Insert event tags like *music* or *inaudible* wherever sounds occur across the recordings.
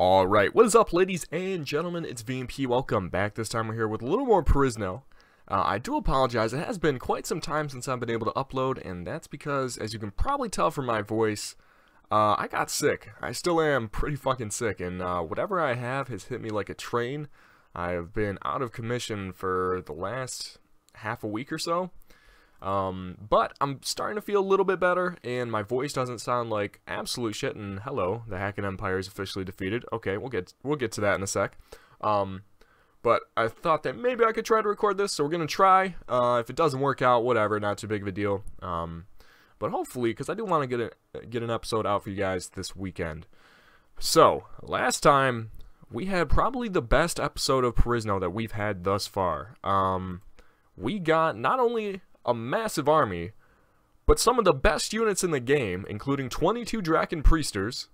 Alright, what is up ladies and gentlemen, it's VMP, welcome back. This time we're here with a little more Perisno. Uh, I do apologize, it has been quite some time since I've been able to upload, and that's because, as you can probably tell from my voice, uh, I got sick. I still am pretty fucking sick, and uh, whatever I have has hit me like a train. I have been out of commission for the last half a week or so. Um, but I'm starting to feel a little bit better, and my voice doesn't sound like absolute shit. And hello, the Hacking Empire is officially defeated. Okay, we'll get we'll get to that in a sec. Um, but I thought that maybe I could try to record this, so we're gonna try. Uh, if it doesn't work out, whatever, not too big of a deal. Um, but hopefully, because I do want to get a get an episode out for you guys this weekend. So last time we had probably the best episode of Perisno that we've had thus far. Um, we got not only a massive army, but some of the best units in the game, including 22 Draken Priesters,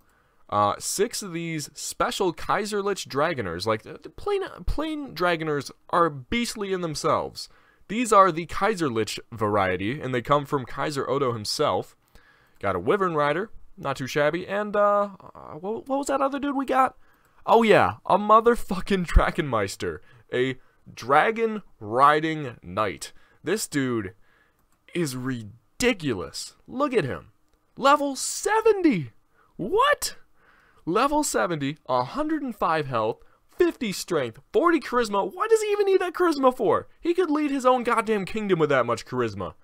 uh, six of these special Kaiserlich Dragoners, like plain plain Dragoners, are beastly in themselves. These are the Kaiserlich variety, and they come from Kaiser Odo himself. Got a Wyvern Rider, not too shabby, and uh, what, what was that other dude we got? Oh yeah, a motherfucking Drachenmeister, a dragon riding knight. This dude is ridiculous. Look at him. Level 70. What? Level 70, 105 health, 50 strength, 40 charisma. What does he even need that charisma for? He could lead his own goddamn kingdom with that much charisma.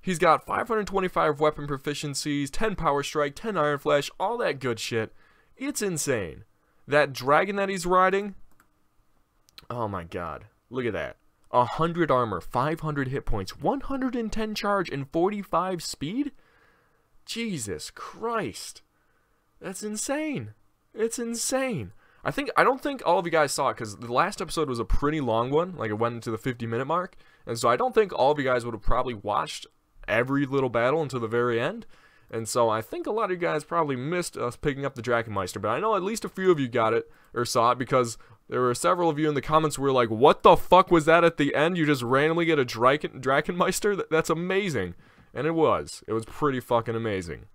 He's got 525 weapon proficiencies, 10 power strike, 10 iron flash, all that good shit. It's insane. That dragon that he's riding, oh my god. Look at that. 100 armor, 500 hit points, 110 charge, and 45 speed? Jesus Christ. That's insane. It's insane. I think I don't think all of you guys saw it because the last episode was a pretty long one. Like it went into the 50 minute mark, and so I don't think all of you guys would have probably watched every little battle until the very end. And so I think a lot of you guys probably missed us picking up the Drachenmeister, but I know at least a few of you got it or saw it because there were several of you in the comments who were like, what the fuck was that at the end? You just randomly get a Draken Drachenmeister? That's amazing. And it was. It was pretty fucking amazing.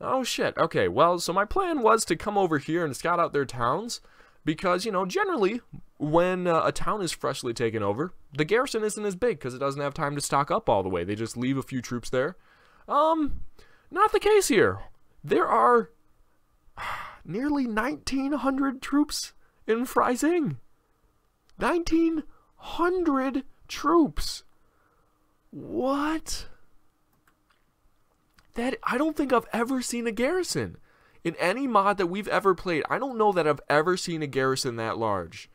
Oh shit. Okay, well, so my plan was to come over here and scout out their towns. Because, you know, generally, when uh, a town is freshly taken over, the garrison isn't as big because it doesn't have time to stock up all the way. They just leave a few troops there. Um, not the case here. There are *sighs* nearly 1,900 troops in Freising. 1,900 troops. What? That I don't think I've ever seen a garrison. In any mod that we've ever played, I don't know that I've ever seen a garrison that large.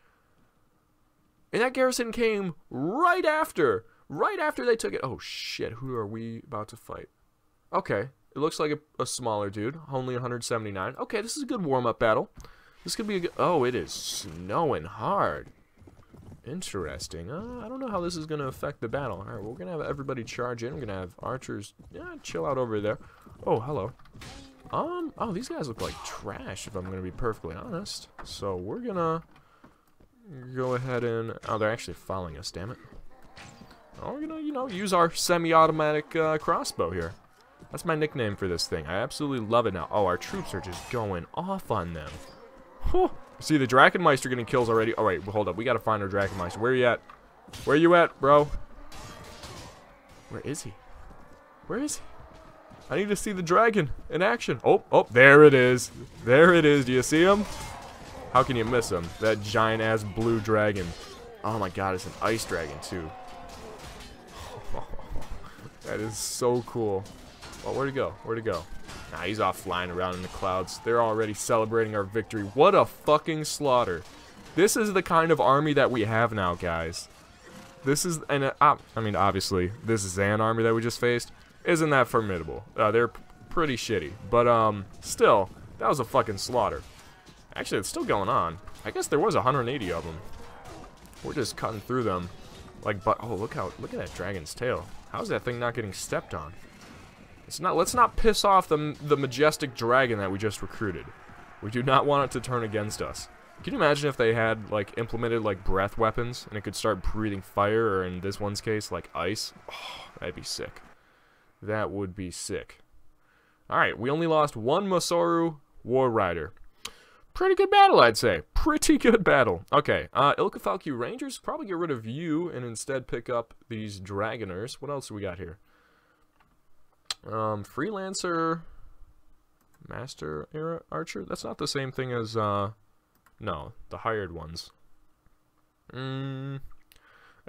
And that garrison came right after, right after they took it. Oh shit, who are we about to fight? Okay, it looks like a, a smaller dude, only 179. Okay, this is a good warm-up battle. This could be a good... Oh, it is snowing hard. Interesting. Uh, I don't know how this is going to affect the battle. All right, we're going to have everybody charge in. We're going to have archers yeah, chill out over there. Oh, hello. Um, oh, these guys look like trash, if I'm going to be perfectly honest. So we're going to go ahead and... Oh, they're actually following us, damn it. Oh, we're going to, you know, use our semi-automatic uh, crossbow here. That's my nickname for this thing. I absolutely love it now. Oh, our troops are just going off on them. Whew. See, the Drachenmeister getting kills already. Oh, wait, hold up. We gotta find our Drachenmeister. Where are you at? Where are you at, bro? Where is he? Where is he? I need to see the dragon in action. Oh, oh, there it is. There it is. Do you see him? How can you miss him? That giant-ass blue dragon. Oh my god, it's an ice dragon, too. *laughs* that is so cool. Well, where'd he go? Where'd he go? Nah, he's off flying around in the clouds. They're already celebrating our victory. What a fucking slaughter. This is the kind of army that we have now, guys. This is, and uh, I mean, obviously, this Zann army that we just faced isn't that formidable. Uh, they're pretty shitty. But, um, still, that was a fucking slaughter. Actually, it's still going on. I guess there was 180 of them. We're just cutting through them. Like, but, oh, look how, look at that dragon's tail. How's that thing not getting stepped on? It's not. Let's not piss off the the majestic dragon that we just recruited. We do not want it to turn against us. Can you imagine if they had like implemented like breath weapons and it could start breathing fire, or in this one's case, like ice? Oh, that'd be sick. That would be sick. All right, we only lost one Masaru War Rider. pretty good battle, I'd say. Pretty good battle. Okay, uh, Ilkafalki Rangers, probably get rid of you and instead pick up these Dragoners. What else do we got here? Um, Freelancer, Master Era Archer? That's not the same thing as, uh, no, the hired ones. Mm,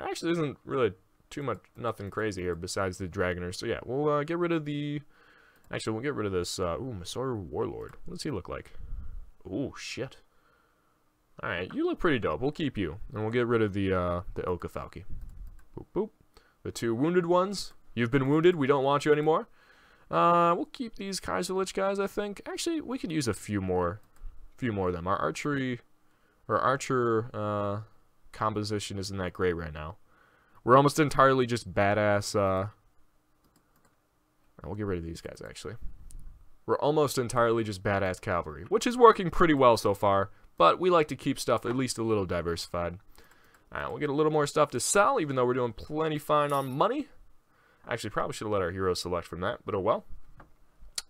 actually isn't really too much, nothing crazy here besides the Dragoners. So yeah, we'll uh, get rid of the, actually we'll get rid of this, uh, ooh, Masor Warlord. What does he look like? Ooh, shit. Alright, you look pretty dope. We'll keep you. And we'll get rid of the, uh, the Ilkafalki. Boop, boop. The two wounded ones. You've been wounded. We don't want you anymore. Uh, we'll keep these Kaiserlich guys, I think. Actually, we could use a few more, few more of them. Our archery, or archer, uh, composition isn't that great right now. We're almost entirely just badass, uh... We'll get rid of these guys, actually. We're almost entirely just badass cavalry, which is working pretty well so far, but we like to keep stuff at least a little diversified. Alright, we'll get a little more stuff to sell, even though we're doing plenty fine on money. Actually, probably should have let our heroes select from that, but oh well.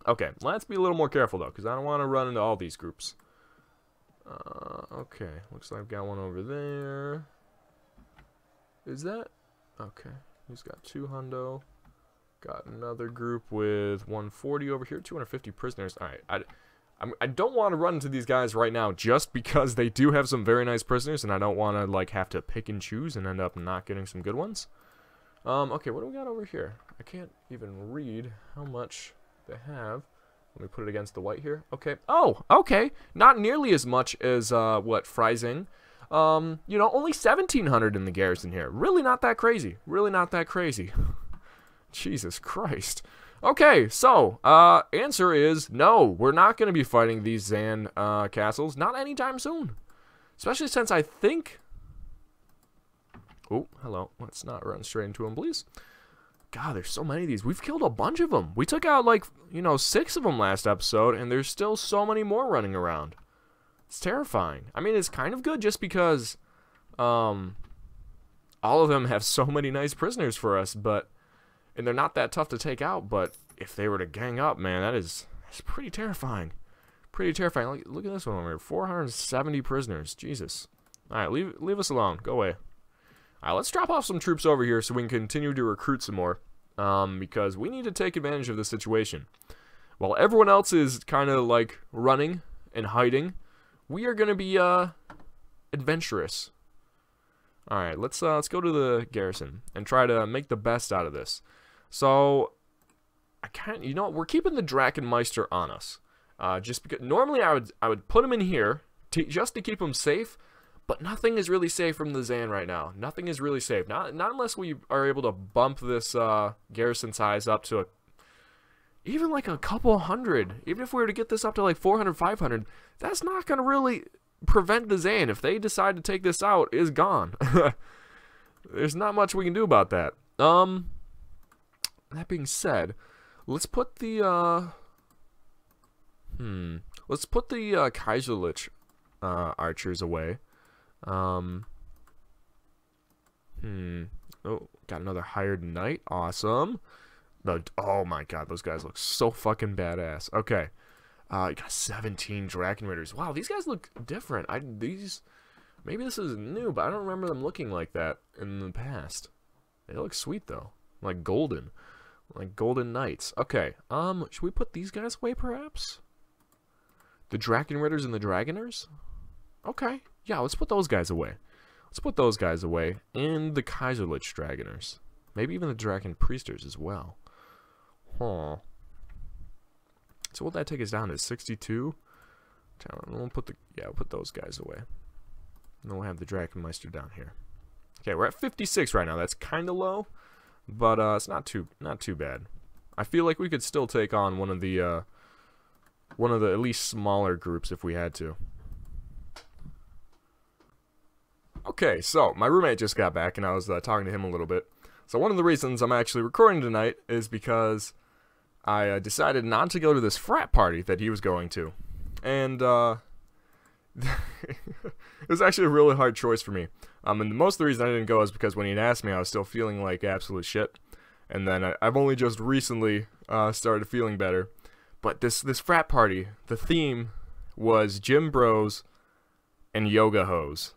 Okay, let's be a little more careful, though, because I don't want to run into all these groups. Uh, okay, looks like I've got one over there. Is that? Okay, he's got two hundo. Got another group with 140 over here, 250 prisoners. All right, I, I'm, I do not want to run into these guys right now just because they do have some very nice prisoners, and I don't want to like have to pick and choose and end up not getting some good ones. Um, okay, what do we got over here? I can't even read how much they have. Let me put it against the white here. Okay. Oh, okay. Not nearly as much as uh, what Freising. Um, you know, only 1,700 in the garrison here. Really not that crazy. Really not that crazy. *laughs* Jesus Christ. Okay, so, uh, answer is no. We're not going to be fighting these Zann, uh, castles. Not anytime soon. Especially since I think... Oh, hello. Let's not run straight into them, please. God, there's so many of these. We've killed a bunch of them. We took out, like, you know, six of them last episode, and there's still so many more running around. It's terrifying. I mean, it's kind of good just because, um, all of them *laughs* have so many nice prisoners for us, but and they're not that tough to take out, but if they were to gang up, man, that is that's pretty terrifying. Pretty terrifying. Look, look at this one over here. 470 prisoners. Jesus. Alright, leave, leave us alone. Go away. Alright, let's drop off some troops over here so we can continue to recruit some more. Um, because we need to take advantage of the situation. While everyone else is kind of like running and hiding, we are going to be uh, adventurous. Alright, let's, uh, let's go to the garrison and try to make the best out of this. So, I can't, you know, we're keeping the Drachenmeister on us. Uh, just because, normally I would, I would put him in here, to, just to keep him safe, but nothing is really safe from the Zann right now. Nothing is really safe. Not, not unless we are able to bump this, uh, garrison size up to a, even like a couple hundred. Even if we were to get this up to like 400, 500, that's not going to really prevent the Zann. If they decide to take this out, is gone. *laughs* There's not much we can do about that. Um, that being said, let's put the, uh, hmm, let's put the uh, Kaiserlich uh, archers away. Um, hmm, oh, got another hired knight. Awesome. The, oh my god, those guys look so fucking badass. Okay. Uh, you got 17 Dragon Raiders. Wow, these guys look different. I these maybe this is new, but I don't remember them looking like that in the past. They look sweet though, like golden. Like Golden Knights. Okay, um, should we put these guys away, perhaps? The Dragon Ridders and the Dragoners? Okay, yeah, let's put those guys away. Let's put those guys away. And the Kaiserlich Dragoners. Maybe even the Dragon Priesters as well. Huh. So what that take us down to? 62? We'll put the, yeah, we'll put those guys away. And then we'll have the Drachenmeister down here. Okay, we're at 56 right now. That's kind of low. But uh, it's not too not too bad. I feel like we could still take on one of the uh, one of the at least smaller groups if we had to. Okay, so my roommate just got back and I was uh, talking to him a little bit. So one of the reasons I'm actually recording tonight is because I uh, decided not to go to this frat party that he was going to. And uh, *laughs* it was actually a really hard choice for me. Um, and most of the reason I didn't go is because when he asked me, I was still feeling like absolute shit. And then I, have only just recently uh, started feeling better. But this this frat party, the theme was Gym Bros and Yoga Hose.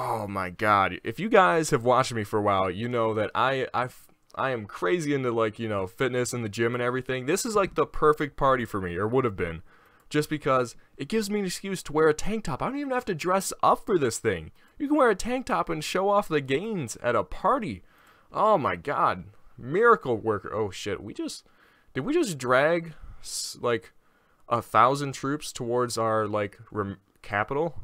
Oh my god. If you guys have watched me for a while, you know that I I I am crazy into like, you know, fitness and the gym and everything. This is like the perfect party for me or would have been just because it gives me an excuse to wear a tank top. I don't even have to dress up for this thing. You can wear a tank top and show off the gains at a party. Oh my god. Miracle worker. Oh shit. We just did we just drag like a thousand troops towards our like capital?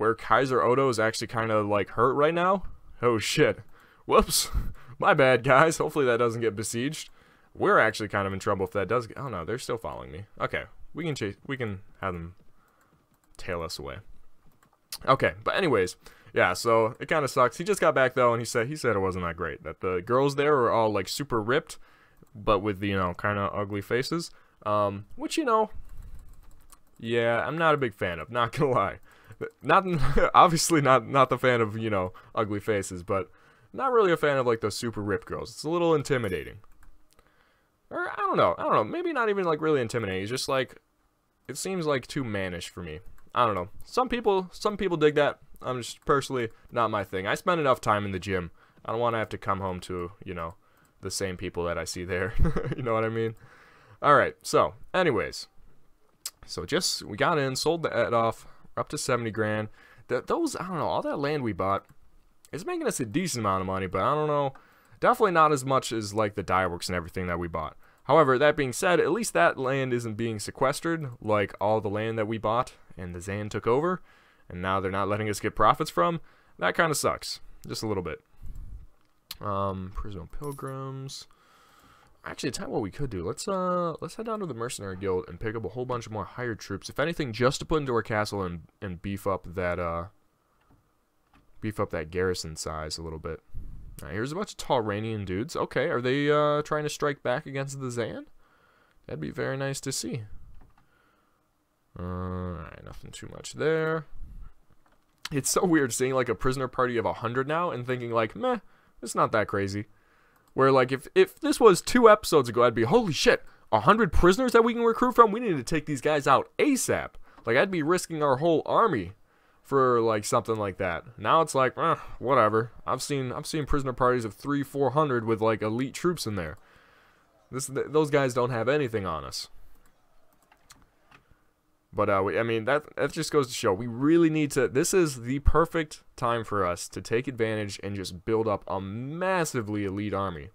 Where Kaiser Odo is actually kind of like hurt right now? Oh shit. Whoops. My bad, guys. Hopefully that doesn't get besieged. We're actually kind of in trouble if that does. Get, oh no, they're still following me. Okay, we can chase. We can have them tail us away. Okay, but anyways, yeah. So it kind of sucks. He just got back though, and he said he said it wasn't that great. That the girls there were all like super ripped, but with you know kind of ugly faces. Um, which you know, yeah, I'm not a big fan of. Not gonna *laughs* lie. Not *laughs* obviously not not the fan of you know ugly faces, but not really a fan of like the super ripped girls. It's a little intimidating. Or I don't know. I don't know. Maybe not even like really intimidating. It's just like it seems like too mannish for me. I don't know. Some people some people dig that. I'm just personally not my thing. I spend enough time in the gym. I don't want to have to come home to, you know, the same people that I see there. *laughs* you know what I mean? All right. So, anyways. So just we got in, sold the ed off, up to 70 grand. That those I don't know, all that land we bought is making us a decent amount of money, but I don't know Definitely not as much as like the Dyeworks and everything that we bought. However, that being said, at least that land isn't being sequestered like all the land that we bought and the Zann took over, and now they're not letting us get profits from. That kind of sucks, just a little bit. Um, Prisoner Pilgrims. Actually, tell you what we could do. Let's uh, let's head down to the Mercenary Guild and pick up a whole bunch of more hired troops. If anything, just to put into our castle and and beef up that uh, beef up that garrison size a little bit. Right, here's a bunch of Talranian dudes. Okay, are they uh, trying to strike back against the Zann? That'd be very nice to see. Alright, nothing too much there. It's so weird seeing like a prisoner party of 100 now and thinking like, meh, it's not that crazy. Where like if, if this was two episodes ago, I'd be, holy shit, 100 prisoners that we can recruit from? We need to take these guys out ASAP. Like I'd be risking our whole army for like something like that. Now it's like, eh, whatever. I've seen I've seen prisoner parties of three, four hundred with like elite troops in there. This th those guys don't have anything on us. But uh, we, I mean that that just goes to show we really need to. This is the perfect time for us to take advantage and just build up a massively elite army.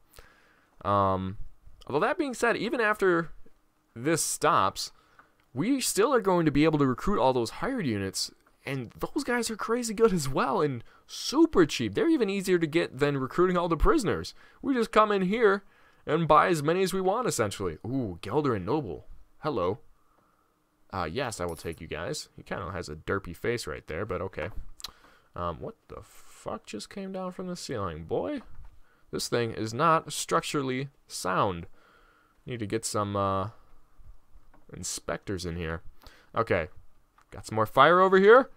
Um, although that being said, even after this stops, we still are going to be able to recruit all those hired units and those guys are crazy good as well and super cheap. They're even easier to get than recruiting all the prisoners. We just come in here and buy as many as we want, essentially. Ooh, Gelder and Noble. Hello. Uh, yes, I will take you guys. He kind of has a derpy face right there, but okay. Um, what the fuck just came down from the ceiling? Boy, this thing is not structurally sound. Need to get some, uh, inspectors in here. Okay, Got some more fire over here.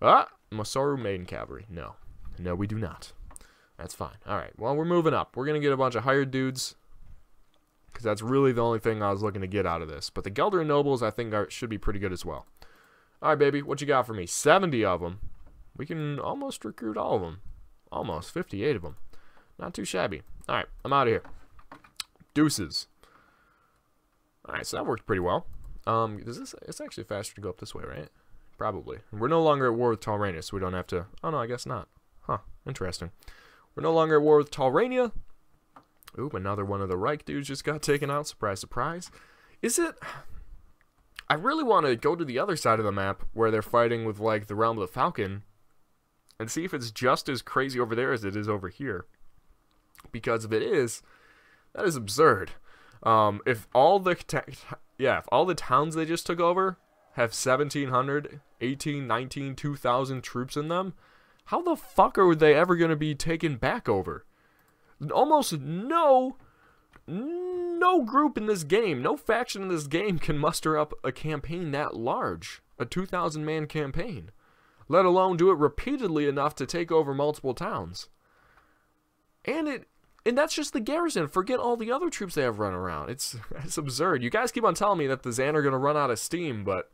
Ah, Masaru Maiden Cavalry. No. No, we do not. That's fine. Alright, well, we're moving up. We're going to get a bunch of hired dudes. Because that's really the only thing I was looking to get out of this. But the Gelder Nobles, I think, are, should be pretty good as well. Alright, baby. What you got for me? 70 of them. We can almost recruit all of them. Almost. 58 of them. Not too shabby. Alright, I'm out of here. Deuces. Alright, so that worked pretty well. Um, is this? It's actually faster to go up this way, right? Probably. We're no longer at war with Talrania, so we don't have to... Oh, no, I guess not. Huh. Interesting. We're no longer at war with Talrania. Ooh, another one of the Reich dudes just got taken out. Surprise, surprise. Is it... I really want to go to the other side of the map where they're fighting with, like, the Realm of the Falcon and see if it's just as crazy over there as it is over here. Because if it is, that is absurd. Um, if all the yeah, if all the towns they just took over have 1,700, 18, 19, 2,000 troops in them, how the fuck are they ever going to be taken back over? Almost no, no group in this game, no faction in this game can muster up a campaign that large, a 2,000 man campaign, let alone do it repeatedly enough to take over multiple towns. And it And that's just the garrison. Forget all the other troops they have running around. It's *laughs* it's absurd. You guys keep on telling me that the Zann are going to run out of steam, but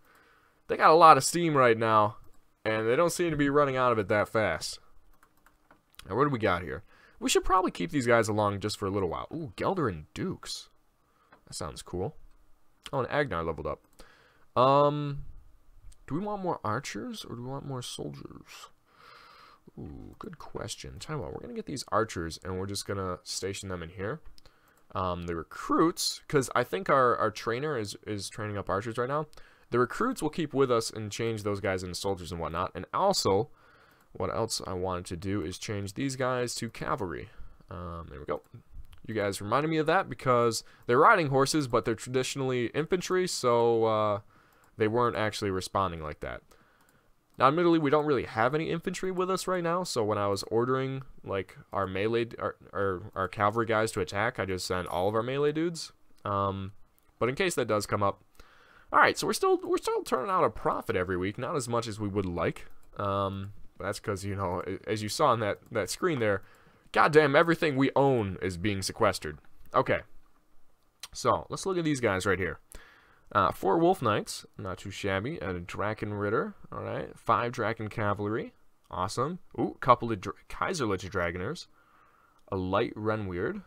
they got a lot of steam right now, and they don't seem to be running out of it that fast. Now, what do we got here? We should probably keep these guys along just for a little while. Ooh, Gelder and Dukes. That sounds cool. Oh, and Agnar leveled up. Um, do we want more archers, or do we want more soldiers? Ooh, good question. Tell you what, we're going to get these archers, and we're just going to station them in here. Um, the recruits, because I think our, our trainer is, is training up archers right now. The recruits will keep with us and change those guys into soldiers and whatnot. And also, what else I wanted to do is change these guys to cavalry. Um, there we go. You guys reminded me of that because they're riding horses, but they're traditionally infantry, so uh, they weren't actually responding like that. Now, admittedly, we don't really have any infantry with us right now, so when I was ordering, like, our melee, our, our, our cavalry guys to attack, I just sent all of our melee dudes. Um, but in case that does come up, alright, so we're still, we're still turning out a profit every week, not as much as we would like. Um, that's because, you know, as you saw on that, that screen there, goddamn, everything we own is being sequestered. Okay, so let's look at these guys right here. Uh, four Wolf Knights, not too shabby. And a Draken Ritter, alright. Five Draken Cavalry, awesome. Ooh, couple of Dra Kaiserlich Dragoners. A Light Renweird.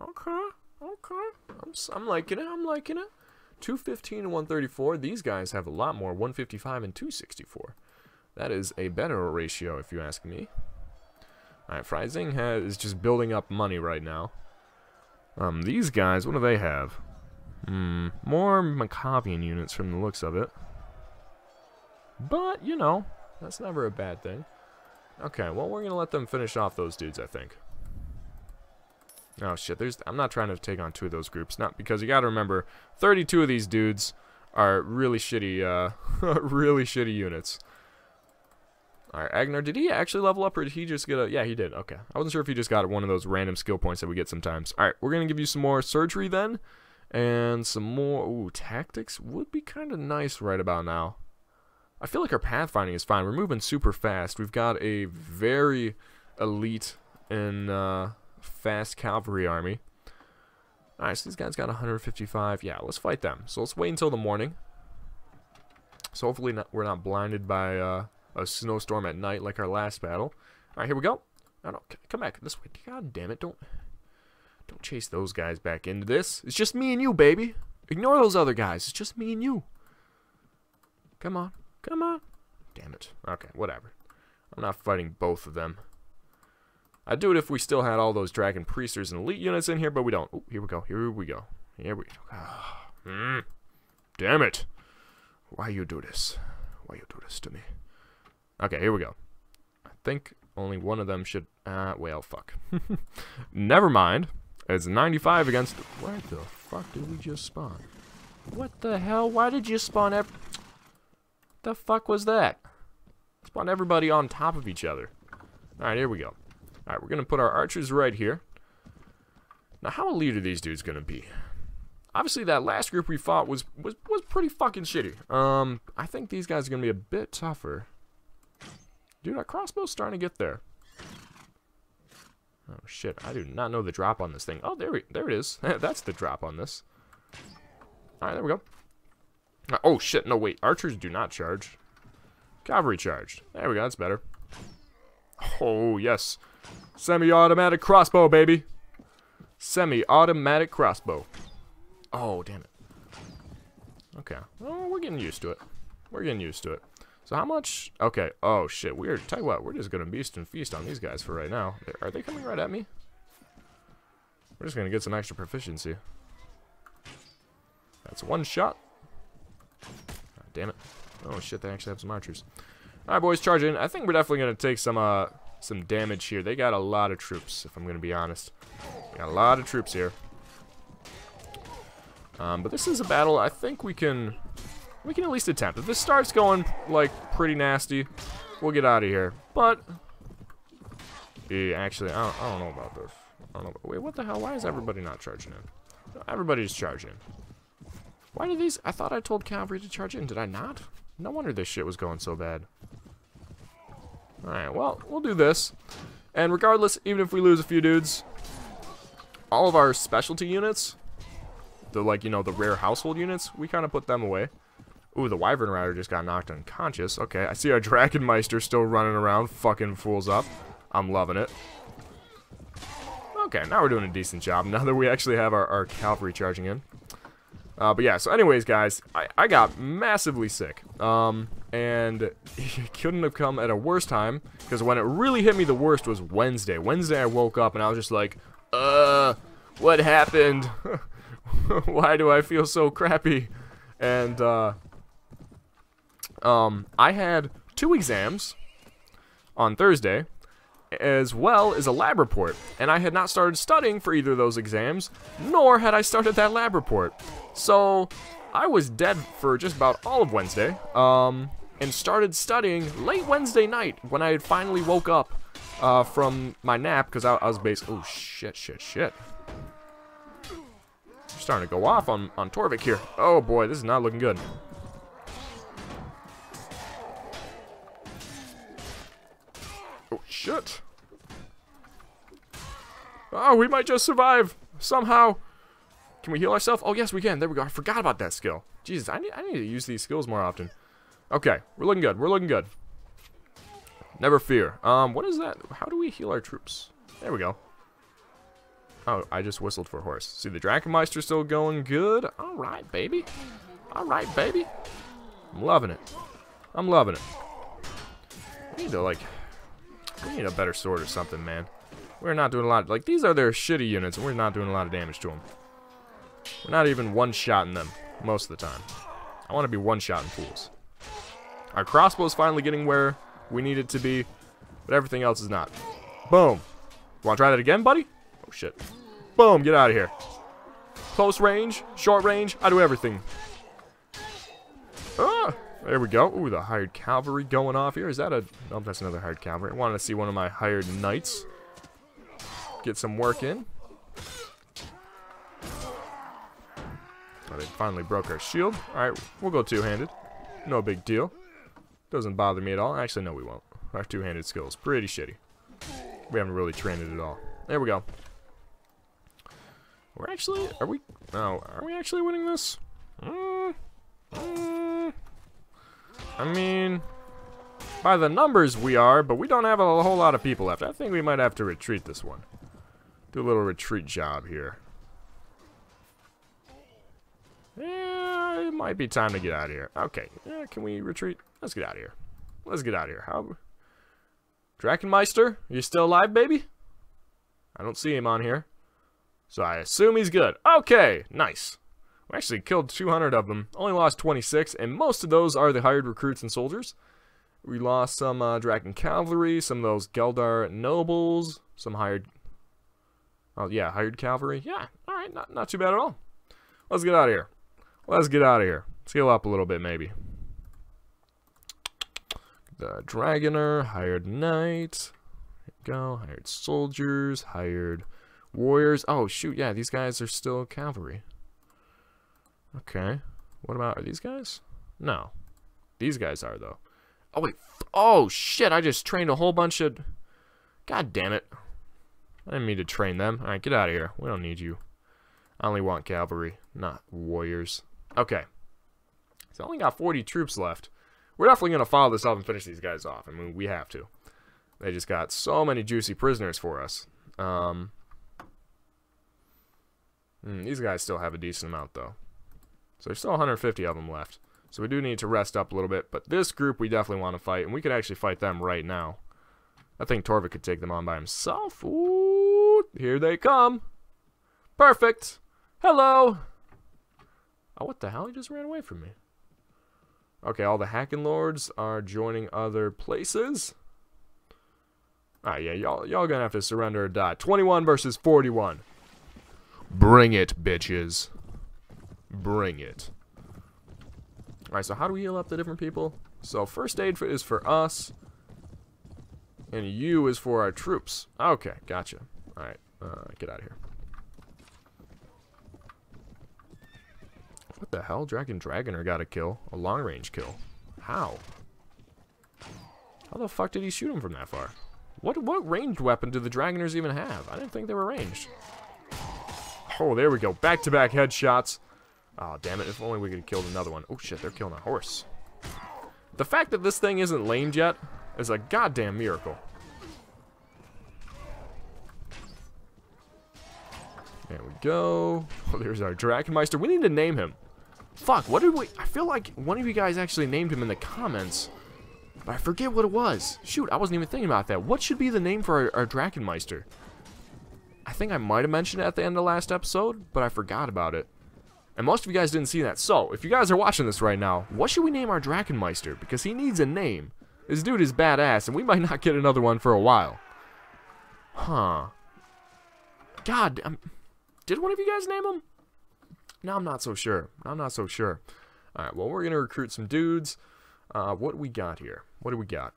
Okay, okay. I'm, I'm liking it, I'm liking it. 215 and 134. These guys have a lot more, 155 and 264. That is a better ratio, if you ask me. Alright, Freising has, is just building up money right now. Um, these guys, what do they have? Hmm, more Makavian units from the looks of it. But, you know, that's never a bad thing. Okay, well, we're going to let them finish off those dudes, I think. Oh, shit, there's, I'm not trying to take on two of those groups. Not because you got to remember, 32 of these dudes are really shitty, uh, *laughs* really shitty units. Alright, Agnar, did he actually level up or did he just get a... Yeah, he did. Okay. I wasn't sure if he just got one of those random skill points that we get sometimes. Alright, we're going to give you some more surgery then. And some more... Ooh, tactics would be kind of nice right about now. I feel like our pathfinding is fine. We're moving super fast. We've got a very elite and uh, fast cavalry army. Alright, so these guys got 155. Yeah, let's fight them. So let's wait until the morning. So hopefully not, we're not blinded by... Uh, a snowstorm at night like our last battle. Alright, here we go. Come back this way. God damn it, don't... Don't chase those guys back into this. It's just me and you, baby. Ignore those other guys. It's just me and you. Come on. Come on. Damn it. Okay, whatever. I'm not fighting both of them. I'd do it if we still had all those Dragon Priesters and Elite units in here, but we don't. Here we go. Here we go. Here we go. mm. Damn it. Why you do this? Why you do this to me? Okay, here we go. I think only one of them should... Uh, well, fuck. *laughs* Never mind. It's 95 against... Where the fuck did we just spawn? What the hell? Why did you spawn ev... The fuck was that? Spawn everybody on top of each other. Alright, here we go. Alright, we're gonna put our archers right here. Now, how elite are these dudes gonna be? Obviously, that last group we fought was, was, was pretty fucking shitty. Um, I think these guys are gonna be a bit tougher. Dude, our crossbow's starting to get there. Oh, shit. I do not know the drop on this thing. Oh, there, we, there it is. *laughs* That's the drop on this. Alright, there we go. Uh, oh, shit. No, wait. Archers do not charge. Cavalry charged. There we go. That's better. Oh, yes. Semi-automatic crossbow, baby. Semi-automatic crossbow. Oh, damn it. Okay. Well, we're getting used to it. We're getting used to it. How much? Okay. Oh shit. We're tell you what. We're just gonna beast and feast on these guys for right now. Are they coming right at me? We're just gonna get some extra proficiency. That's one shot. God damn it. Oh shit. They actually have some archers. All right, boys, charge in. I think we're definitely gonna take some uh some damage here. They got a lot of troops, if I'm gonna be honest. Got a lot of troops here. Um, but this is a battle I think we can we can at least attempt. If this starts going, like, pretty nasty, we'll get out of here. But, yeah, actually, I don't, I don't know about this. I don't know. Wait, what the hell? Why is everybody not charging in? Everybody's charging. Why did these... I thought I told cavalry to charge in. Did I not? No wonder this shit was going so bad. Alright, well, we'll do this. And regardless, even if we lose a few dudes, all of our specialty units, the like, you know, the rare household units, we kind of put them away. Ooh, the Wyvern Rider just got knocked unconscious. Okay, I see our Dragonmeister still running around, fucking fools up. I'm loving it. Okay, now we're doing a decent job, *laughs* now that we actually have our, our cavalry charging in. Uh, but yeah, so anyways, guys, I, I got massively sick. Um, and it *laughs* couldn't have come at a worse time, because when it really hit me the worst was Wednesday. Wednesday I woke up and I was just like, uh, what happened? *laughs* Why do I feel so crappy? And, uh, um, I had two exams on Thursday, as well as a lab report, and I had not started studying for either of those exams, nor had I started that lab report. So, I was dead for just about all of Wednesday, um, and started studying late Wednesday night when I had finally woke up uh, from my nap, because I, I, was basically, oh shit, shit, shit. Starting to go off on, on Torvik here. Oh boy, this is not looking good. Oh shit. Oh, we might just survive. Somehow. Can we heal ourselves? Oh, yes, we can. There we go. I forgot about that skill. Jesus, I need, I need to use these skills more often. Okay, we're looking good. We're looking good. Never fear. Um, what is that? How do we heal our troops? There we go. Oh, I just whistled for a horse. See, the Drachenmeister still going good. All right, baby. All right, baby. I'm loving it. I'm loving it. We need to, like... We need a better sword or something, man. We're not doing a lot. Like, these are their shitty units, and we're not doing a lot of damage to them. We're not even one-shotting them most of the time. I want to be one-shotting fools. Our crossbow is finally getting where we need it to be, but everything else is not. Boom. Want to try that again, buddy? Oh, shit. Boom, get out of here. Close range, short range, I do everything. Ah, there we go. Ooh, the hired cavalry going off here. Is that a... Oh, that's another hired cavalry. I wanted to see one of my hired knights get some work in. Oh, they finally broke our shield. Alright, we'll go two-handed. No big deal. Doesn't bother me at all. Actually, no, we won't. Our two-handed skill is pretty shitty. We haven't really trained it at all. There we go. We're actually... Are we... No, are we actually winning this? Mm, mm, I mean... By the numbers, we are, but we don't have a whole lot of people left. I think we might have to retreat this one. Do a little retreat job here. Yeah, it might be time to get out of here. Okay, yeah, can we retreat? Let's get out of here. Let's get out of here. How? Drachenmeister, you still alive, baby? I don't see him on here. So I assume he's good. Okay, nice. Actually killed 200 of them. Only lost 26, and most of those are the hired recruits and soldiers. We lost some uh, Dragon Cavalry, some of those Geldar nobles, some hired Oh, yeah, hired cavalry. Yeah, all right, not, not too bad at all. Let's get out of here. Let's get out of here. Scale up a little bit, maybe. The Dragoner, hired knight. go. Hired soldiers, hired warriors. Oh, shoot, yeah, these guys are still cavalry. Okay. What about, are these guys? No. These guys are, though. Oh, wait. Oh, shit, I just trained a whole bunch of... God damn it. I didn't mean to train them. Alright, get out of here. We don't need you. I only want cavalry, not warriors. Okay. So I only got 40 troops left. We're definitely going to follow this up and finish these guys off. I mean, we have to. They just got so many juicy prisoners for us. Um, hmm, these guys still have a decent amount, though. So there's still 150 of them left. So we do need to rest up a little bit. But this group we definitely want to fight. And we could actually fight them right now. I think Torvik could take them on by himself. Ooh, here they come. Perfect. Hello. Oh, what the hell? He just ran away from me. Okay, all the Hacking Lords are joining other places. Alright, yeah, y'all y'all gonna have to surrender or die. 21 versus 41. Bring it, bitches. Bring it. Alright, so how do we heal up the different people? So first aid is for us. And you is for our troops. Okay, gotcha. Alright, uh, get out of here. What the hell? Dragon Dragoner got a kill. A long-range kill. How? How the fuck did he shoot him from that far? What what ranged weapon do the Dragoners even have? I didn't think they were ranged. Oh, there we go. Back-to-back -back headshots. Oh, damn it. If only we could have killed another one. Oh, shit. They're killing a horse. The fact that this thing isn't lamed yet is a goddamn miracle. There we go. *laughs* Oh, there's our Drachenmeister. We need to name him. Fuck, what did we... I feel like one of you guys actually named him in the comments. But I forget what it was. Shoot, I wasn't even thinking about that. What should be the name for our, our Drachenmeister? I think I might have mentioned it at the end of the last episode, but I forgot about it. And most of you guys didn't see that. So, if you guys are watching this right now, what should we name our Drachenmeister? Because he needs a name. This dude is badass, and we might not get another one for a while. Huh. God, um, did one of you guys name him? No, I'm not so sure. I'm not so sure. Alright, well, we're going to recruit some dudes. Uh, what do we got here? What do we got?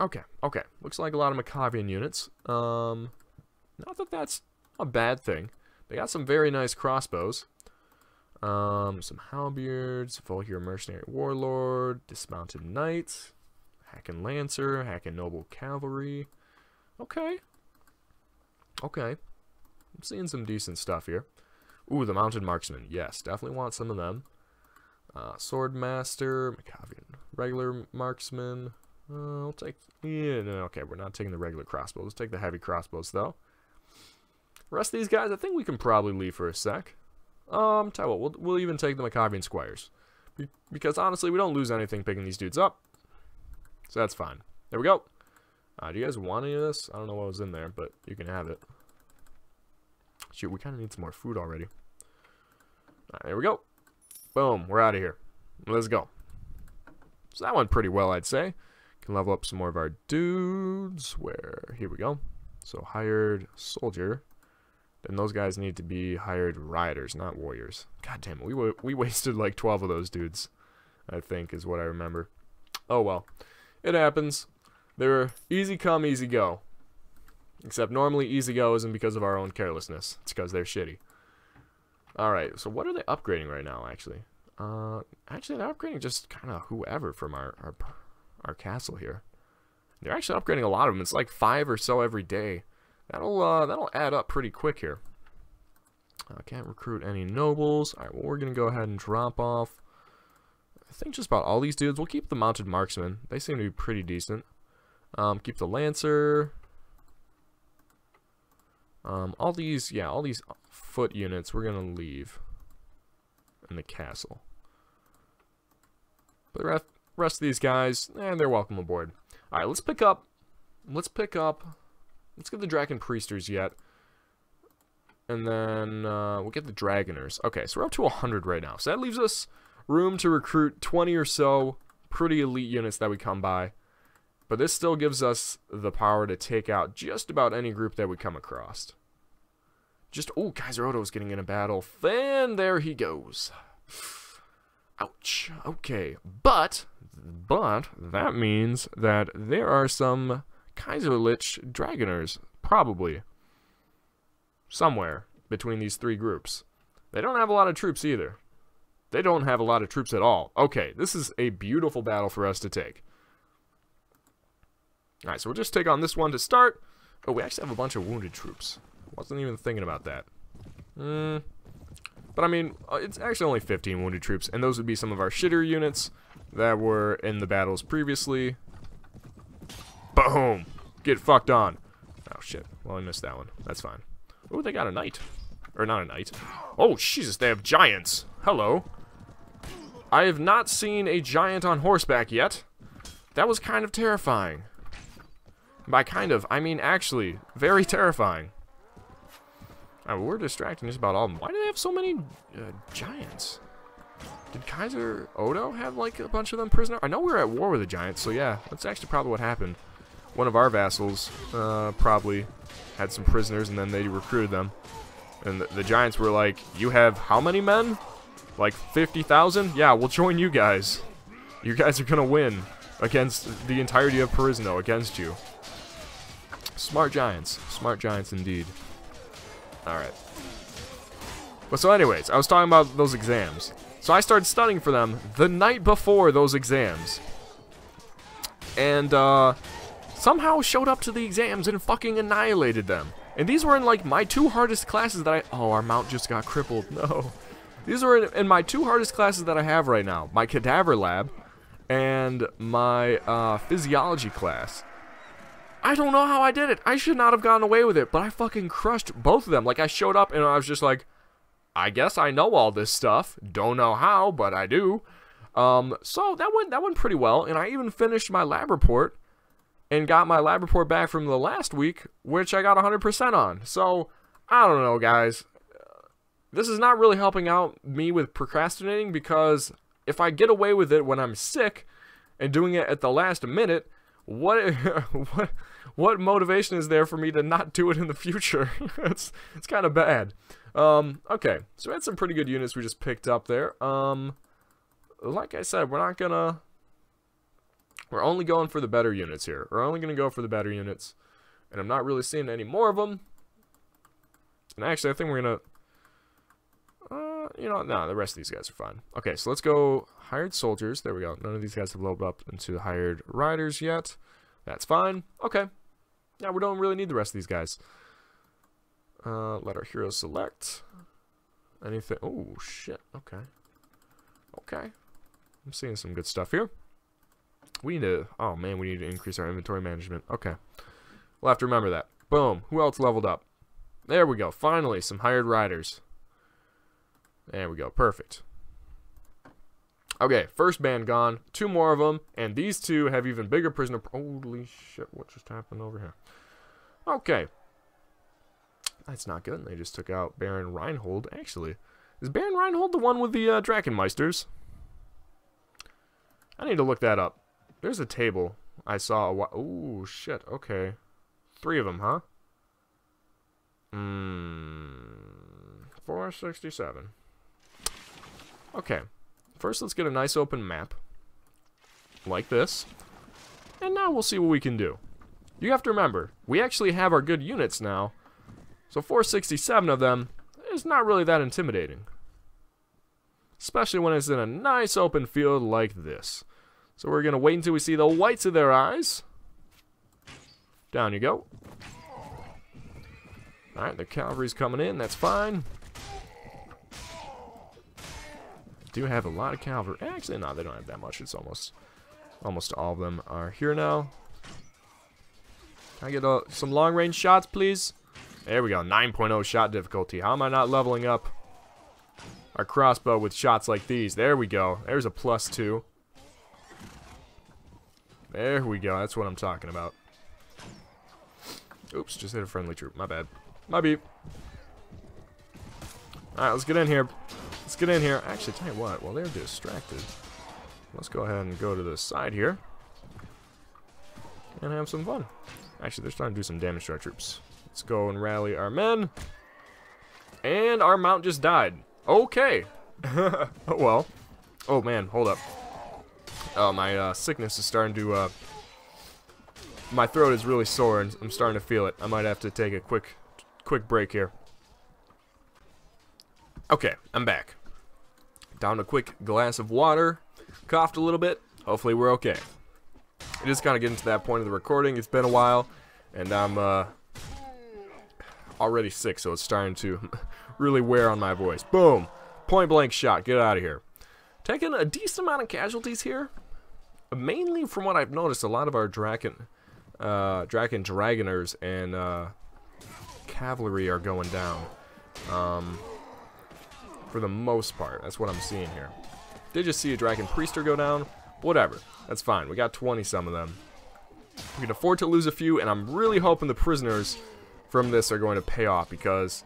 Okay, okay. Looks like a lot of Makavian units. Um, not that that's a bad thing. They got some very nice crossbows. Um, some halberds, Volkir Mercenary Warlord, Dismounted Knights, Hacking Lancer, Hacking Noble Cavalry. Okay. Okay. I'm seeing some decent stuff here. Ooh, the Mounted Marksman. Yes, definitely want some of them. Uh, Swordmaster, Makavian Regular Marksman. Uh, I'll take... Yeah, no, okay, we're not taking the regular crossbows. Let's take the heavy crossbows, though. The rest of these guys, I think we can probably leave for a sec. Um, tell you what, we'll, we'll even take the Makavian Squires. Be because, honestly, we don't lose anything picking these dudes up. So that's fine. There we go. Uh, do you guys want any of this? I don't know what was in there, but you can have it. Shoot, we kind of need some more food already. Right, there we go. Boom, we're out of here. Let's go. So that went pretty well, I'd say. Can level up some more of our dudes. Where? Here we go. So hired soldier. Then those guys need to be hired riders, not warriors. God damn it, we, we wasted like 12 of those dudes, I think, is what I remember. Oh well, it happens. They're easy come, easy go. Except normally easy go isn't because of our own carelessness. It's because they're shitty. Alright, so what are they upgrading right now, actually? Uh, actually, they're upgrading just kind of whoever from our, our, our castle here. They're actually upgrading a lot of them. It's like five or so every day. That'll uh, that'll add up pretty quick here. I can't recruit any nobles. All right, well, we're going to go ahead and drop off. I think just about all these dudes. We'll keep the mounted marksmen. They seem to be pretty decent. Um, keep the lancer. Um, all these, yeah, all these foot units we're going to leave in the castle. But the rest, rest of these guys, eh, they're welcome aboard. All right, let's pick up, let's pick up Let's get the Dragon Priesters yet. And then uh, we'll get the Dragoners. Okay, so we're up to 100 right now. So that leaves us room to recruit 20 or so pretty elite units that we come by. But this still gives us the power to take out just about any group that we come across. Just, oh, Kaiser Odo's getting in a battle. And there he goes. *sighs* Ouch. Okay. But, but, that means that there are some Kaiserlich Dragoners, probably. Somewhere between these three groups. They don't have a lot of troops either. They don't have a lot of troops at all. Okay, this is a beautiful battle for us to take. Alright, so we'll just take on this one to start. Oh, we actually have a bunch of wounded troops. Wasn't even thinking about that. Hmm. But I mean, uh, it's actually only 15 wounded troops, and those would be some of our shitter units that were in the battles previously. Boom! Get fucked on. Oh, shit. Well, I missed that one. That's fine. Oh, they got a knight. Or not a knight. Oh, Jesus, they have giants. Hello. I have not seen a giant on horseback yet. That was kind of terrifying. By kind of, I mean actually, very terrifying. Right, we're distracting just about all of them. Why do they have so many uh, giants? Did Kaiser Odo have like a bunch of them prisoner? I know we were at war with the giants, so yeah, that's actually probably what happened one of our vassals uh, probably had some prisoners, and then they recruited them. And the, the Giants were like, you have how many men? Like 50,000? Yeah, we'll join you guys. You guys are going to win against the entirety of Perisno against you. Smart Giants. Smart Giants indeed. Alright. But so anyways, I was talking about those exams. So I started studying for them the night before those exams. And, uh, somehow showed up to the exams and fucking annihilated them. And these were in like my two hardest classes that I... Oh, our mount just got crippled. *laughs* No. These are in, in my two hardest classes that I have right now. My cadaver lab and my uh, physiology class. I don't know how I did it. I should not have gotten away with it, but I fucking crushed both of them. Like, I showed up and I was just like, I guess I know all this stuff. Don't know how, but I do. Um, so that went that went pretty well, and I even finished my lab report and got my lab report back from the last week, which I got 100% on. So, I don't know, guys. This is not really helping out me with procrastinating because if I get away with it when I'm sick and doing it at the last minute, what *laughs* what what motivation is there for me to not do it in the future? *laughs* it's it's kind of bad. Um, okay, so we had some pretty good units we just picked up there. Um, like I said, we're not gonna we're only going for the better units here. We're only going to go for the better units. And I'm not really seeing any more of them. And actually, I think we're going to... Uh, you know, no, the rest of these guys are fine. Okay, so let's go hired soldiers. There we go. None of these guys have leveled up into hired riders yet. That's fine. Okay. Yeah, we don't really need the rest of these guys. Uh, let our heroes select. Anything... Oh, shit. Okay. Okay. I'm seeing some good stuff here. We need to, oh man, we need to increase our inventory management. Okay. We'll have to remember that. Boom. Who else leveled up? There we go. Finally, some hired riders. There we go. Perfect. Okay, first band gone. Two more of them. And these two have even bigger prisoner... Holy shit, what just happened over here? Okay. That's not good. They just took out Baron Reinhold, actually. Is Baron Reinhold the one with the uh, Drachenmeisters? I need to look that up. There's a table. I saw a while. Oh, shit. Okay. Three of them, huh? Hmm. 467. Okay. First, let's get a nice open map. Like this. And now we'll see what we can do. You have to remember, we actually have our good units now. So 467 of them is not really that intimidating. Especially when it's in a nice open field like this. So we're going to wait until we see the whites of their eyes. Down you go. Alright, the cavalry's coming in. That's fine. Do have a lot of cavalry. Actually, no, they don't have that much. It's almost, almost all of them are here now. Can I get uh, some long-range shots, please? There we go. 9.0 shot difficulty. How am I not leveling up our crossbow with shots like these? There we go. There's a plus two. There we go. That's what I'm talking about. Oops, just hit a friendly troop. My bad. My beep. Alright, let's get in here. Let's get in here. Actually, tell you what, while they're distracted, let's go ahead and go to the side here. And have some fun. Actually, they're starting to do some damage to our troops. Let's go and rally our men. And our mount just died. Okay. *laughs* well. Oh, man, hold up. Oh, my uh, sickness is starting to, uh, my throat is really sore and I'm starting to feel it. I might have to take a quick, quick break here. Okay, I'm back. Down a quick glass of water, coughed a little bit, hopefully we're okay. It is kind of getting to that point of the recording, it's been a while, and I'm, uh, already sick, so it's starting to *laughs* really wear on my voice. Boom! Point blank shot, get out of here. Taking a decent amount of casualties here. Mainly from what I've noticed, a lot of our Draken, uh, Draken Dragoners and uh, Cavalry are going down. Um, for the most part, that's what I'm seeing here. Did just see a Dragon Priester go down? Whatever, that's fine. We got 20 some of them. We can afford to lose a few, and I'm really hoping the prisoners from this are going to pay off because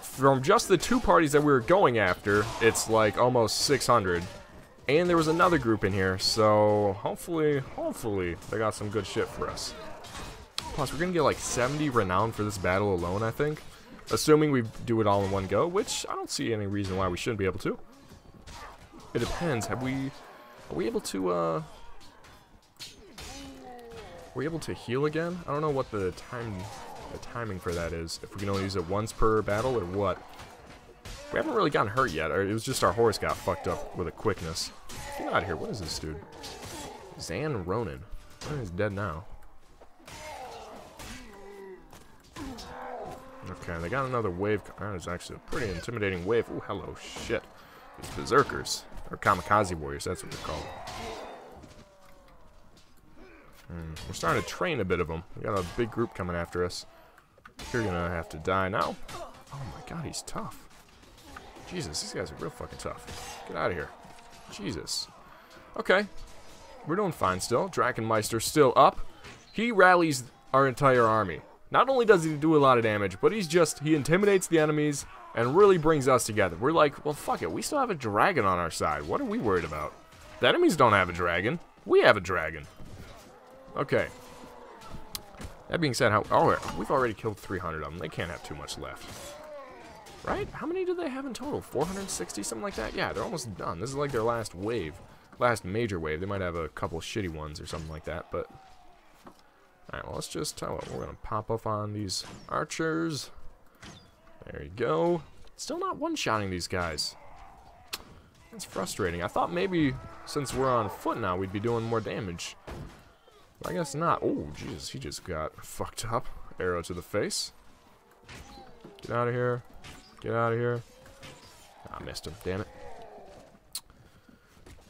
from just the two parties that we were going after, it's like almost 600. And there was another group in here, so hopefully, hopefully, they got some good shit for us. Plus, we're going to get like 70 renown for this battle alone, I think. Assuming we do it all in one go, which I don't see any reason why we shouldn't be able to. It depends. Have we... Are we able to, uh... Are we able to heal again? I don't know what the time the timing for that is. If we can only use it once per battle or what. We haven't really gotten hurt yet. It was just our horse got fucked up with a quickness. Get out of here. What is this dude? Zan Ronan. Ronan is dead now. Okay, they got another wave. That is actually a pretty intimidating wave. Oh, hello, shit. These berserkers. Or kamikaze warriors, that's what they're called. Hmm, we're starting to train a bit of them. We got a big group coming after us. You're gonna have to die now. Oh my god, he's tough. Jesus, these guys are real fucking tough. Get out of here. Jesus. Okay. We're doing fine still. Drachenmeister still up. He rallies our entire army. Not only does he do a lot of damage, but he's just, he intimidates the enemies and really brings us together. We're like, well, fuck it. We still have a dragon on our side. What are we worried about? The enemies don't have a dragon. We have a dragon. Okay. That being said, how, oh, we've already killed 300 of them. They can't have too much left. Right? How many do they have in total? 460, something like that? Yeah, they're almost done. This is like their last wave. Last major wave. They might have a couple shitty ones or something like that, but... Alright, well, let's just tell it. We're going to pop up on these archers. There you go. Still not one-shotting these guys. That's frustrating. I thought maybe since we're on foot now, we'd be doing more damage. I guess not. Oh, Jesus, he just got fucked up. Arrow to the face. Get out of here. Get out of here. Oh, I missed him. Damn it.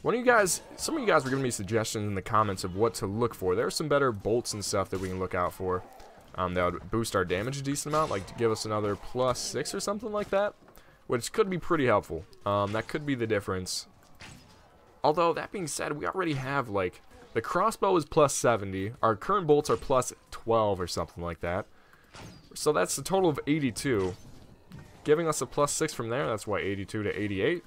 One of you guys, some of you guys were giving me suggestions in the comments of what to look for. There are some better bolts and stuff that we can look out for. Um, that would boost our damage a decent amount, like to give us another plus six or something like that, which could be pretty helpful. Um, that could be the difference. Although, that being said, we already have, like, the crossbow is plus 70. Our current bolts are plus 12 or something like that. So that's a total of 82. Giving us a plus 6 from there, that's why 82 to 88.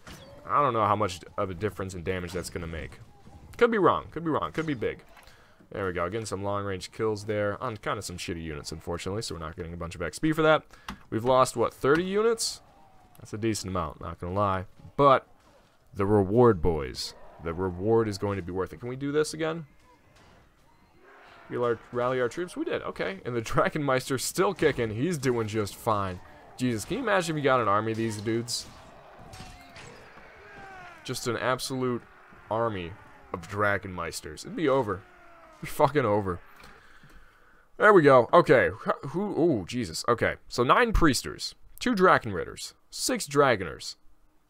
I don't know how much of a difference in damage that's going to make. Could be wrong. Could be wrong. Could be big. There we go. Getting some long-range kills there on kind of some shitty units, unfortunately, so we're not getting a bunch of XP for that. We've lost, what, 30 units? That's a decent amount, not going to lie. But the reward, boys. The reward is going to be worth it. Can we do this again? Our, rally our troops? We did. Okay. And the *laughs* Drachenmeister's still kicking. He's doing just fine. Jesus, can you imagine if you got an army of these dudes? Just an absolute army of Drachenmeisters. It'd be over. It'd be fucking over. There we go. Okay. Who? Oh, Jesus. Okay. So nine Priesters. Two Drakenritters. Six Dragoners.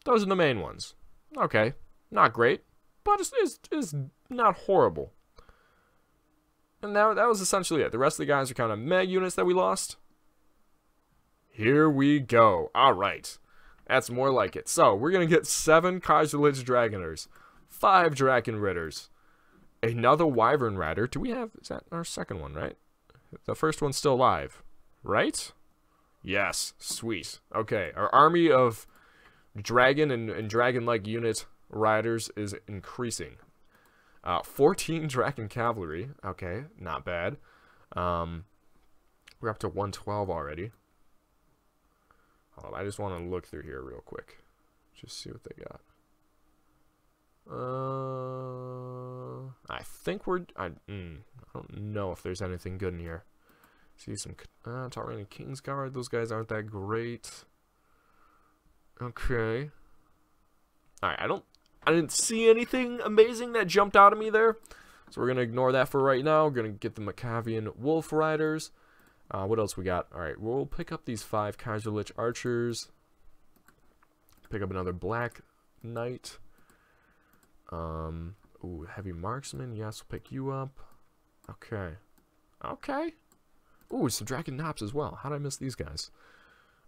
Those are the main ones. Okay. Not great but it's, it's, it's not horrible. And that, that was essentially it. The rest of the guys are kind of meh units that we lost. Here we go. Alright. That's more like it. So, we're going to get seven Kaiserlich Dragoners, five Draken Ritters, another Wyvern Rider. Do we have... Is that our second one, right? The first one's still alive, right? Yes. Sweet. Okay. Our army of dragon and, and dragon-like units riders is increasing. Uh, 14 *laughs* Dragon Cavalry. Okay, not bad. Um, we're up to 112 already. I just want to look through here real quick. Just see what they got. Uh, I think we're... I, mm, I don't know if there's anything good in here. See some... Uh, Taurani Kingsguard. Those guys aren't that great. Okay. Alright, I don't I didn't see anything amazing that jumped out at me there. So we're going to ignore that for right now. We're going to get the Makavian Wolf Riders. Uh, what else we got? Alright, we'll pick up these five Kaiserlich Archers. Pick up another Black Knight. Um, ooh, Heavy Marksman. Yes, we'll pick you up. Okay. Okay. Ooh, some Dragon Knops as well. How did I miss these guys?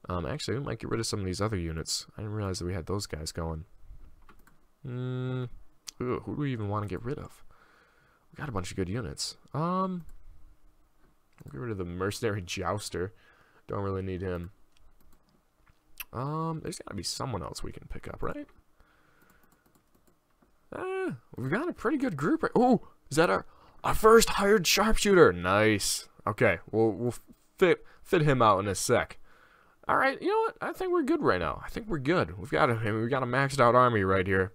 Um, actually, we might get rid of some of these other units. I didn't realize that we had those guys going. Mm, who do we even want to get rid of? We got a bunch of good units. Um, get rid of the mercenary jouster. Don't really need him. Um, there's got to be someone else we can pick up, right? Eh, we've got a pretty good group. Right? Oh, is that our our first hired sharpshooter? Nice. Okay, we'll we'll fit fit him out in a sec. All right, you know what? I think we're good right now. I think we're good. We've got a we've got a maxed out army right here.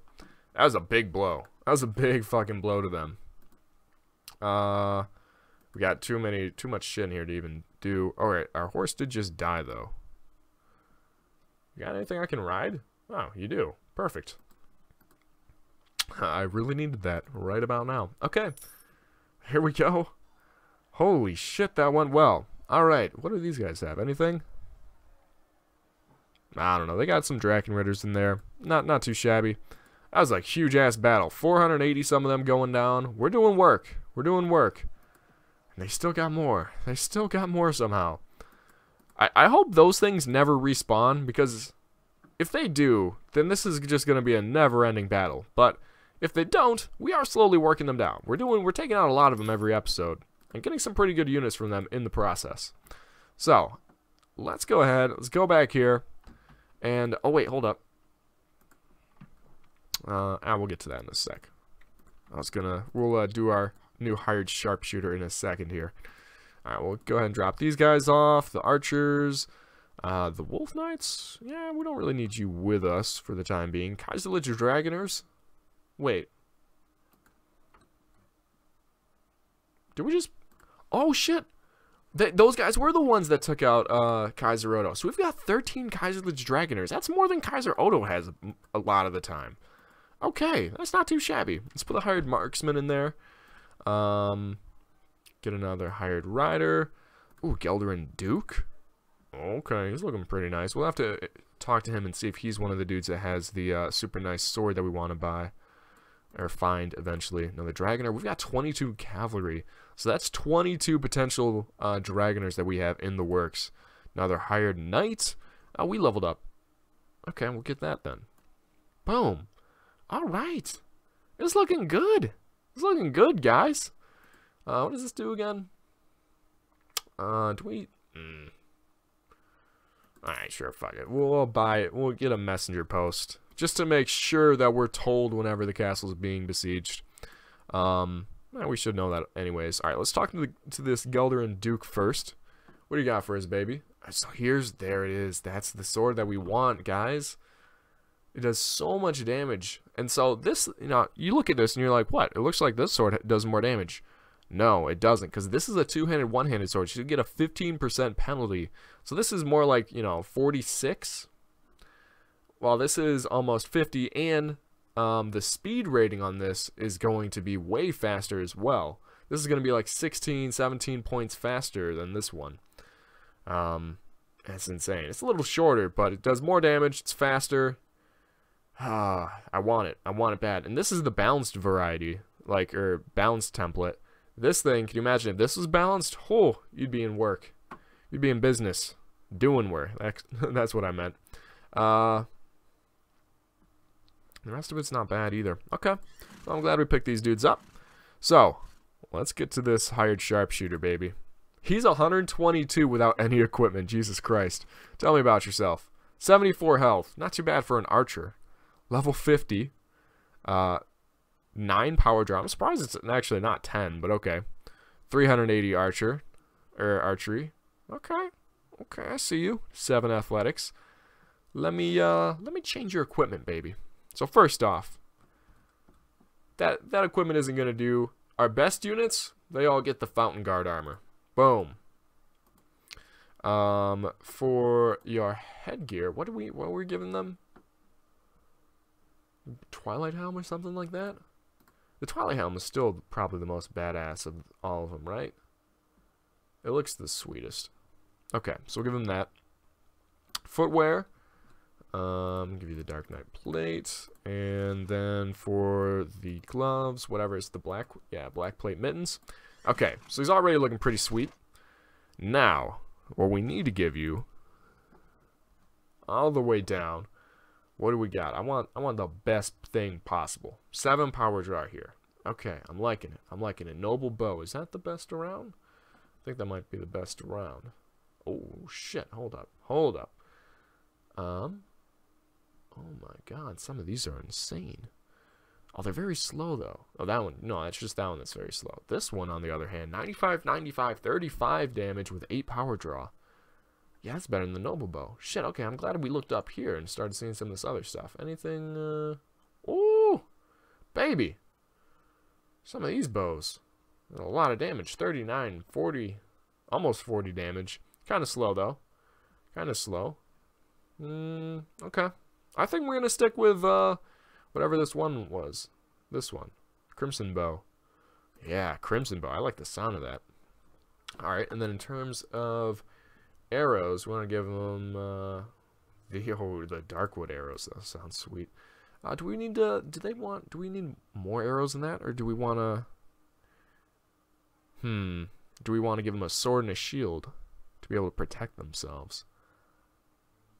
That was a big blow. That was a big fucking blow to them. Uh, we got too many, too much shit in here to even do. All right, our horse did just die though. You got anything I can ride? Oh, you do. Perfect. I really needed that right about now. Okay, here we go. Holy shit, that went well. All right, what do these guys have? Anything? I don't know. They got some Draken Ritters in there. Not not too shabby. That was like huge ass battle. 480 some of them going down. We're doing work. We're doing work. They still got more. They still got more somehow. I, I hope those things never respawn because if they do, then this is just going to be a never-ending battle. But if they don't, we are slowly working them down. We're doing we're taking out a lot of them every episode and getting some pretty good units from them in the process. So, let's go ahead. Let's go back here. And oh wait, hold up. Uh, ah, we'll get to that in a sec. I was gonna, we'll uh, do our new hired sharpshooter in a second here. All right, we'll go ahead and drop these guys off. The archers, uh, the wolf knights. Yeah, we don't really need you with us for the time being. Kaiserlich dragoners. Wait. Did we just? Oh shit! Th those guys were the ones that took out uh, Kaiser Odo. So we've got 13 Kaiserlich dragoners. That's more than Kaiser Odo has a lot of the time. Okay, that's not too shabby. Let's put a hired marksman in there. Um, get another hired rider. Ooh, Gelderin Duke. Okay, he's looking pretty nice. We'll have to uh, talk to him and see if he's one of the dudes that has the uh, super nice sword that we want to buy. Or find eventually. Another Dragoner. We've got 22 cavalry. So that's 22 potential uh, Dragoners that we have in the works. Another hired knight. Oh, we leveled up. Okay, we'll get that then. Boom. All right. It's looking good. It's looking good, guys. Uh, what does this do again? Uh, do. Mm. Alright, sure, fuck it. We'll, we'll buy it. We'll get a messenger post. Just to make sure that we're told whenever the castle is being besieged. Um, we should know that anyways. Alright, let's talk to, the, to this Gelderin Duke first. What do you got for us, baby? So here's, there it is. That's the sword that we want, guys. It does so much damage. And so this, you know, you look at this and you're like, what? It looks like this sword does more damage. No, it doesn't, because this is a two-handed, one-handed sword. You get a 15% penalty. So this is more like, you know, 46. While this is almost 50, and um, the speed rating on this is going to be way faster as well. This is going to be like 16, 17 points faster than this one. Um, that's insane. It's a little shorter, but it does more damage. It's faster. Ah, I want it. I want it bad. And this is the balanced variety, like, or balanced template. This thing, can you imagine if this was balanced? Oh, you'd be in work. You'd be in business. Doing work. That's *laughs* what I meant. Uh, the rest of it's not bad either. Okay. Well, I'm glad we picked these dudes up. So, let's get to this hired sharpshooter, baby. He's 122 without any equipment. Jesus Christ. Tell me about yourself. 74 health. Not too bad for an archer level 50, uh, 9 power draw. I'm surprised it's actually not 10, but okay. 380 archer, or archery. Okay, okay, I see you. 7 athletics. Let me, uh, let me change your equipment, baby. So first off, that, that equipment isn't going to do. Our best units, they all get the Fountain Guard armor. Boom. Um, for your headgear, what do we, what are we giving them? Twilight Helm or something like that? The Twilight Helm is still probably the most badass of all of them, right? It looks the sweetest. Okay, so we'll give him that. Footwear. Um, give you the Dark Knight plate. And then for the gloves, whatever, it's the black, yeah, black plate mittens. Okay, so he's already looking pretty sweet. Now, what we need to give you, all the way down, what do we got? I want I want the best thing possible. Seven power draw here. Okay, I'm liking it. I'm liking it. Noble bow. Is that the best around? I think that might be the best around. Oh shit, hold up. Hold up. Um Oh my god, some of these are insane. Oh, they're very slow though. Oh, that one. No, that's just that one that's very slow. This one, on the other hand, 95, 95, 35 damage with 8 power draw. Yeah, that's better than the Noble Bow. Shit, okay, I'm glad we looked up here and started seeing some of this other stuff. Anything, uh... Ooh! Baby! Some of these bows. A lot of damage. 39, 40, almost 40 damage. Kind of slow, though. Kind of slow. Mm, okay. I think we're going to stick with, uh, whatever this one was. This one. Crimson Bow. Yeah, Crimson Bow. I like the sound of that. Alright, and then in terms of arrows, we want to give them uh, The, oh, the Darkwood arrows, that sounds sweet. Uh, do we need to, do they want, do we need more arrows than that? Or do we want to, hmm, do we want to give them a sword and a shield to be able to protect themselves?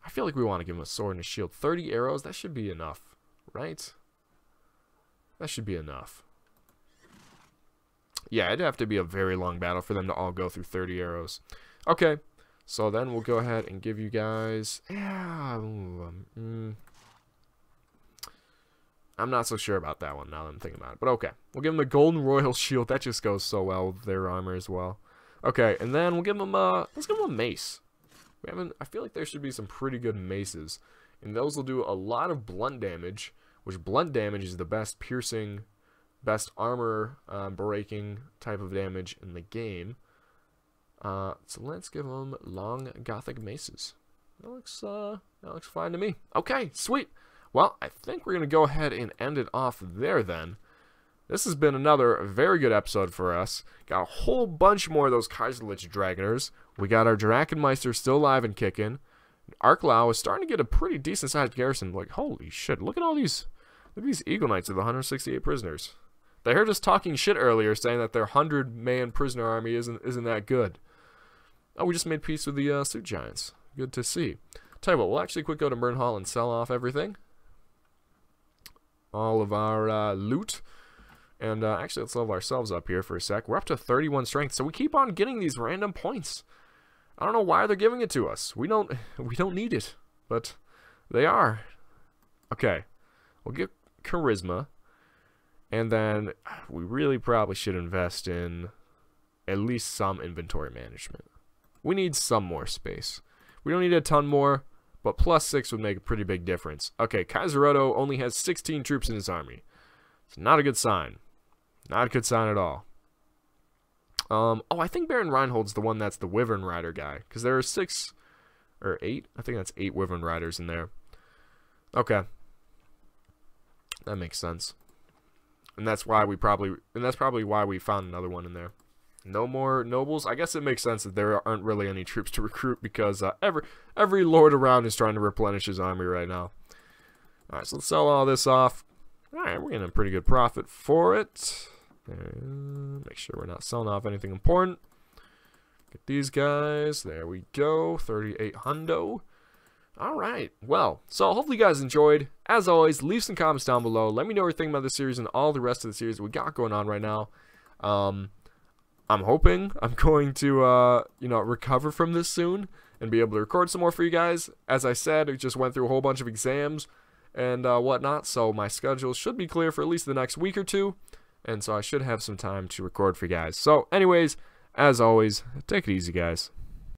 I feel like we want to give them a sword and a shield. 30 arrows, that should be enough, right? That should be enough. Yeah, it'd have to be a very long battle for them to all go through 30 arrows. Okay, so then we'll go ahead and give you guys... Yeah, um, mm, I'm not so sure about that one now that I'm thinking about it. But okay, we'll give them the Golden Royal *laughs* Shield. That just goes so well with their armor as well. Okay, and then we'll give them a... Let's give them a mace. We haven't... I feel like there should be some pretty good maces. And those will do a lot of blunt damage, which blunt damage is the best piercing, best armor um, breaking type of damage in the game. Uh, so let's give them long gothic maces. That looks, uh, that looks fine to me. Okay, sweet. Well, I think we're going to go ahead and end it off there then. This has been another very good episode for us. Got a whole bunch more of those Kaiserlich Dragoners. We got our Drachenmeister still alive and kicking. Arklao is starting to get a pretty decent sized garrison. Like, holy shit, look at all these look at these Eagle Knights of the 168 prisoners. They heard us talking shit earlier, saying that their 100 man prisoner army isn't isn't that good. Oh, we just made peace with the uh, Suit Giants. Good to see. Tell you what, we'll actually quick go to Myrn Hall and sell off everything. All of our uh, loot. And uh, actually, let's level ourselves up here for a sec. We're up to 31 strength, so we keep on getting these random points. I don't know why they're giving it to us. We don't *laughs* we don't need it, but they are. Okay, we'll get charisma, and then we really probably should invest in at least some inventory management. We need some more space. We don't need a ton more, but plus 6 would make a pretty big difference. Okay, Kaiser Otto only has 16 troops in his army. It's not a good sign. Not a good sign at all. Um, oh, I think Baron Reinhold's the one that's the Wyvern Rider guy. Because there are six, or eight? I think that's eight Wyvern Riders in there. Okay. That makes sense. And that's why we probably, and that's probably why we found another one in there. No more nobles. I guess it makes sense that there aren't really any troops to recruit because uh, every every lord around is trying to replenish his army right now. All right, so let's sell all this off. All right, we're getting a pretty good profit for it. And make sure we're not selling off anything important. Get these guys. There we go. 38 hundo. All right. Well, so hopefully you guys enjoyed. As always, leave some comments down below. Let me know what you think about the series and all the rest of the series we got going on right now. Um, I'm hoping *laughs* I'm going to, uh, you know, recover from this soon and be able to record some more for you guys. As I said, I just went through a whole bunch of exams and uh, whatnot, so my schedule should be clear for at least the next week or two, and so I should have some time to record for you guys. So, anyways, as always, take it easy, guys.